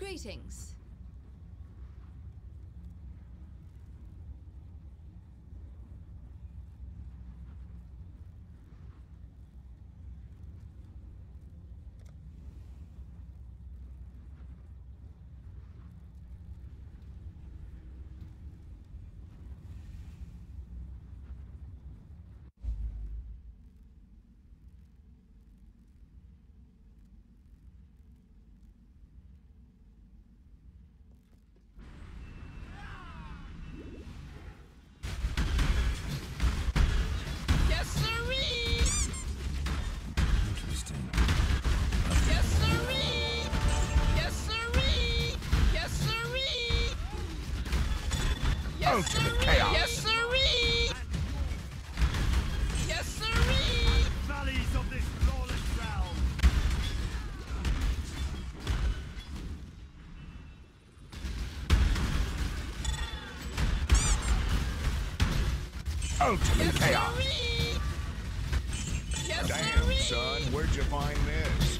Greetings. Ultimate chaos. Yes, sirree! Yes, sirree! valleys of this lawless realm. Ultimate Yes, chaos. sirree! Yes, Damn, sirree! son, where'd you find this?